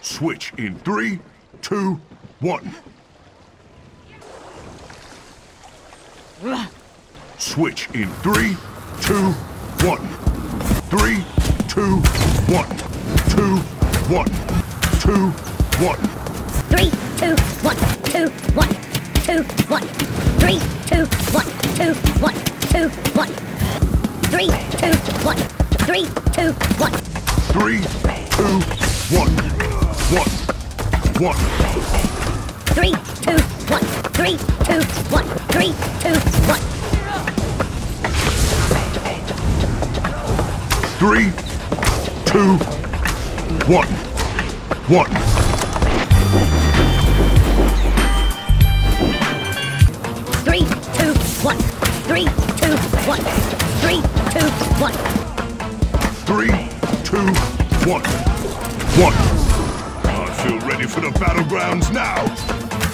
Switch in three, two, one. Switch in three, two, one. Three, two, one. Two, one. Two, one. Three, two, one, two, one, two, one. Three, two, one, two, one, two, one. Three, two, one, three, two, one. Three, two, one. One. One. Three, two, one, three, two, one, three, two, one. Three, two, one. One. Three, two, one, three, two, one, three, two, one. Three, one. One. I feel ready for the battlegrounds now.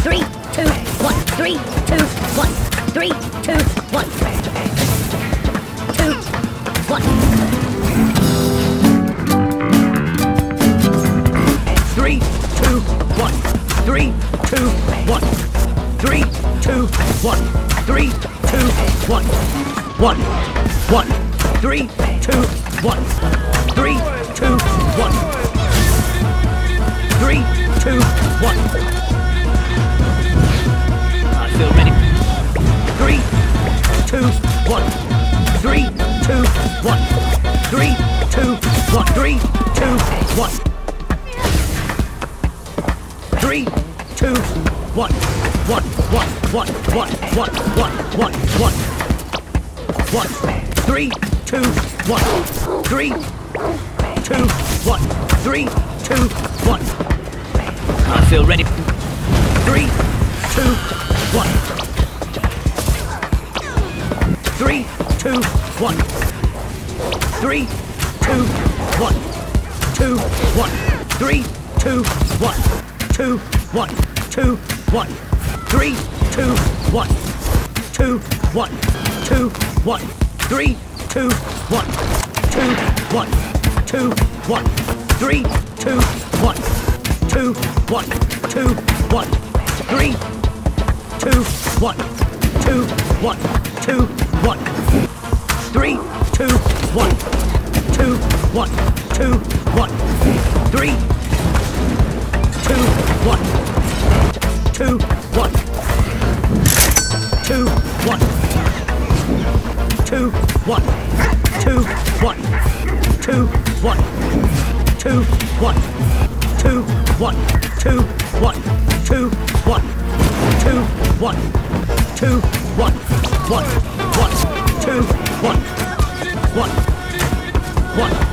Three, two, one, three, two, one, three, two, one. Two, one. Three, two, one. Three, two, one. Three, two, one. Three, two, one. One, one. Three, two, one. Three, two, Three, two, one. Three, two, one. Three, two, one. One, one, one, one, one, one, one, one. One. Three, two, one. Three, two, one. Three, two, one. I feel ready. Three, two, one. Three, two, one. Three, two, one. Two, one. Three, two, one. Two, one. Two, one. Three, two, one. Two, one. Two, one. Three, two, one. Two, one. Two, one. Three, two, one. Two, one. Two, one. Three, two, one. Two, one. Two, one. Three, two, one. Two, one. Two, one. Three, two, one. Two, one. Two, one. Two, one. Two, one. Two, one. Two, one. Two, one. Two, one. Two, one. Two, one. Two, one. One, one, two, one. 换了，换了。